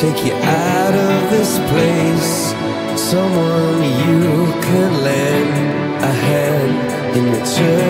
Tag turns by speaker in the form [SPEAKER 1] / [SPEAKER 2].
[SPEAKER 1] take you out of this place. Someone you can lend a hand In return